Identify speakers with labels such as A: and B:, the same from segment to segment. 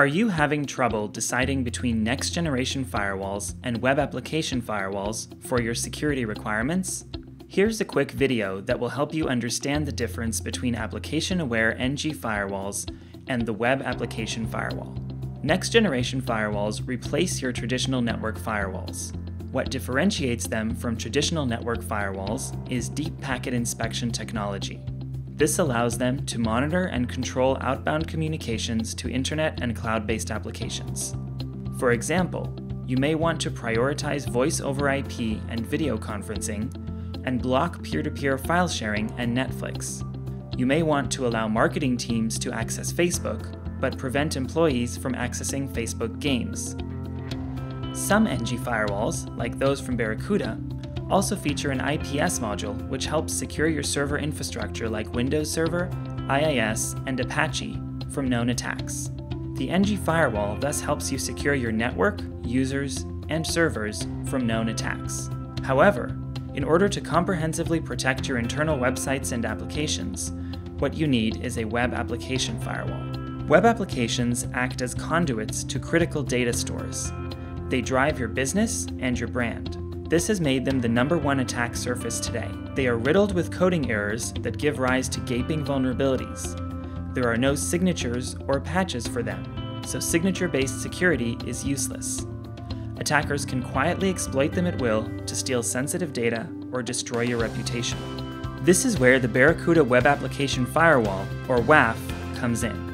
A: Are you having trouble deciding between next generation firewalls and web application firewalls for your security requirements? Here's a quick video that will help you understand the difference between application aware NG firewalls and the web application firewall. Next generation firewalls replace your traditional network firewalls. What differentiates them from traditional network firewalls is deep packet inspection technology. This allows them to monitor and control outbound communications to internet and cloud-based applications. For example, you may want to prioritize voice over IP and video conferencing and block peer-to-peer file sharing and Netflix. You may want to allow marketing teams to access Facebook, but prevent employees from accessing Facebook games. Some NG firewalls, like those from Barracuda, also feature an IPS module which helps secure your server infrastructure like Windows Server, IIS, and Apache from known attacks. The NG firewall thus helps you secure your network, users, and servers from known attacks. However, in order to comprehensively protect your internal websites and applications, what you need is a web application firewall. Web applications act as conduits to critical data stores. They drive your business and your brand. This has made them the number one attack surface today. They are riddled with coding errors that give rise to gaping vulnerabilities. There are no signatures or patches for them, so signature-based security is useless. Attackers can quietly exploit them at will to steal sensitive data or destroy your reputation. This is where the Barracuda Web Application Firewall, or WAF, comes in.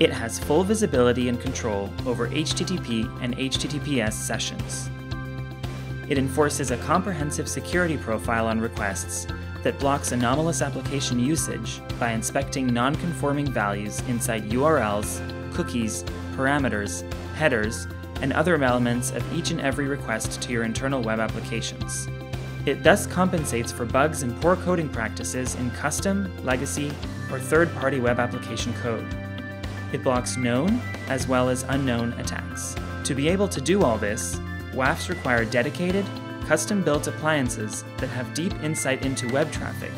A: It has full visibility and control over HTTP and HTTPS sessions. It enforces a comprehensive security profile on requests that blocks anomalous application usage by inspecting non-conforming values inside URLs, cookies, parameters, headers, and other elements of each and every request to your internal web applications. It thus compensates for bugs and poor coding practices in custom, legacy, or third-party web application code. It blocks known as well as unknown attacks. To be able to do all this, WAFs require dedicated, custom-built appliances that have deep insight into web traffic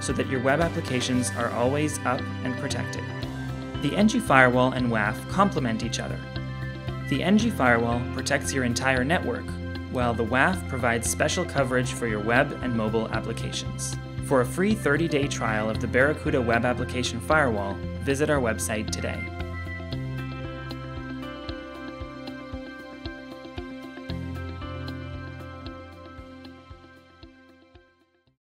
A: so that your web applications are always up and protected. The NG Firewall and WAF complement each other. The NG Firewall protects your entire network, while the WAF provides special coverage for your web and mobile applications. For a free 30-day trial of the Barracuda Web Application Firewall, visit our website today.